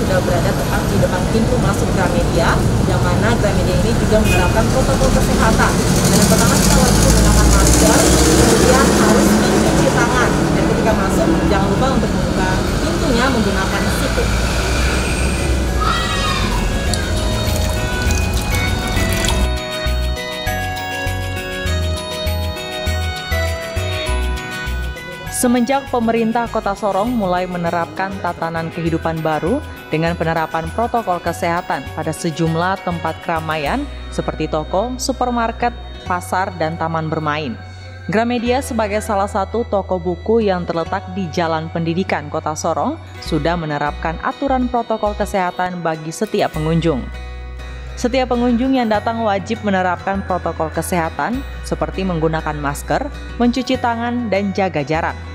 sudah berada tepat di depan pintu masuk Gramedia, yang mana Gramedia ini juga menerapkan protokol kesehatan. Dan yang pertama kita langsung Semenjak pemerintah Kota Sorong mulai menerapkan tatanan kehidupan baru dengan penerapan protokol kesehatan pada sejumlah tempat keramaian seperti toko, supermarket, pasar, dan taman bermain. Gramedia sebagai salah satu toko buku yang terletak di Jalan Pendidikan Kota Sorong sudah menerapkan aturan protokol kesehatan bagi setiap pengunjung. Setiap pengunjung yang datang wajib menerapkan protokol kesehatan seperti menggunakan masker, mencuci tangan, dan jaga jarak.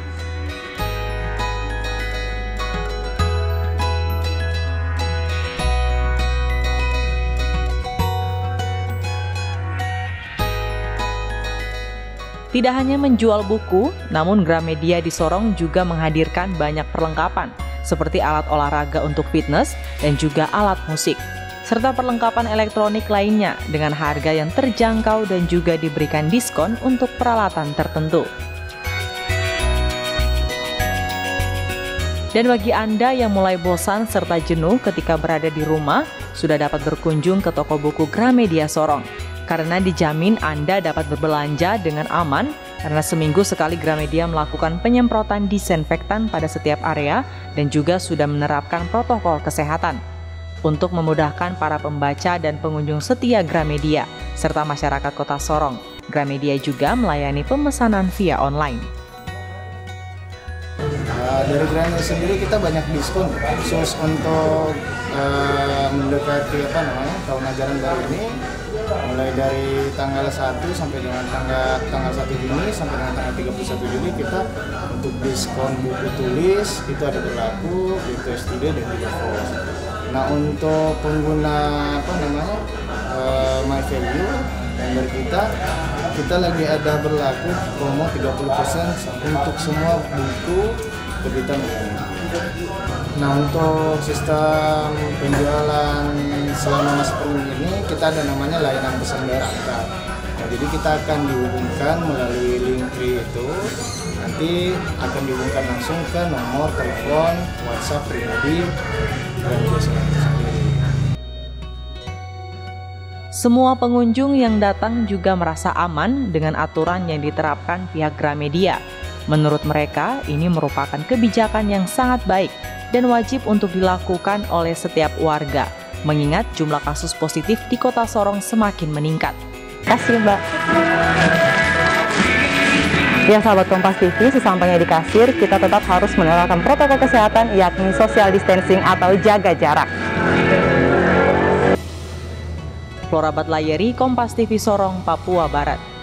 Tidak hanya menjual buku, namun Gramedia di Sorong juga menghadirkan banyak perlengkapan seperti alat olahraga untuk fitness dan juga alat musik serta perlengkapan elektronik lainnya dengan harga yang terjangkau dan juga diberikan diskon untuk peralatan tertentu. Dan bagi Anda yang mulai bosan serta jenuh ketika berada di rumah, sudah dapat berkunjung ke toko buku Gramedia Sorong karena dijamin Anda dapat berbelanja dengan aman karena seminggu sekali Gramedia melakukan penyemprotan disinfektan pada setiap area dan juga sudah menerapkan protokol kesehatan untuk memudahkan para pembaca dan pengunjung setia Gramedia serta masyarakat kota Sorong. Gramedia juga melayani pemesanan via online. Uh, dari Gramedia sendiri kita banyak diskon khusus untuk uh, mendekati apa namanya tahun ajaran baru ini mulai dari tanggal 1 sampai dengan tanggal tanggal 1 Juni sampai dengan tanggal 31 Juli kita untuk diskon buku tulis itu ada berlaku itu studio dan juga pos. Nah untuk pengguna apa namanya uh, My Value member kita kita lagi ada berlaku promo 30% untuk semua buku terbitan Nah untuk sistem penjualan selama masa pandemi ini kita ada namanya layanan pesan berantar. Nah, jadi kita akan dihubungkan melalui link free itu nanti akan dihubungkan langsung ke nomor telepon WhatsApp pribadi dan Semua pengunjung yang datang juga merasa aman dengan aturan yang diterapkan pihak Gramedia. Menurut mereka, ini merupakan kebijakan yang sangat baik dan wajib untuk dilakukan oleh setiap warga, mengingat jumlah kasus positif di kota Sorong semakin meningkat. Kasih Mbak. Ya sahabat Kompas TV, sesampainya di kasir, kita tetap harus menerapkan protokol kesehatan yakni social distancing atau jaga jarak. Flora Batlayeri, Kompas TV Sorong, Papua Barat.